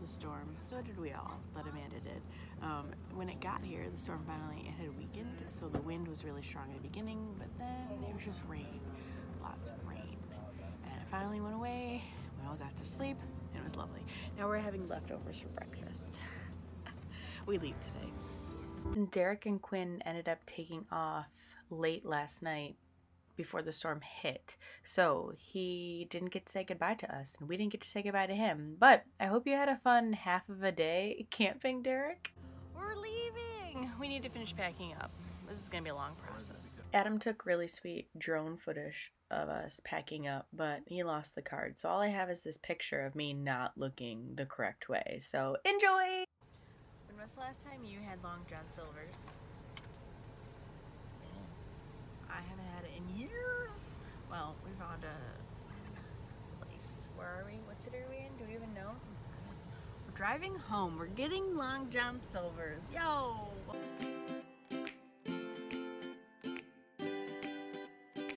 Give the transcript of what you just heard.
the storm. So did we all, but Amanda did. Um, when it got here, the storm finally it had weakened, so the wind was really strong at the beginning, but then it was just rain, lots of rain, and it finally went away. We all got to sleep. And it was lovely. Now we're having leftovers for breakfast. we leave today. Derek and Quinn ended up taking off late last night before the storm hit. So he didn't get to say goodbye to us, and we didn't get to say goodbye to him. But I hope you had a fun half of a day camping, Derek. We're leaving! We need to finish packing up. This is gonna be a long process. Adam took really sweet drone footage of us packing up, but he lost the card. So all I have is this picture of me not looking the correct way. So enjoy! When was the last time you had Long John Silver's? I haven't had it in years. Well, we found a place. Where are we? What city are we in? Do we even know? We're driving home. We're getting Long John Silver's. Yo!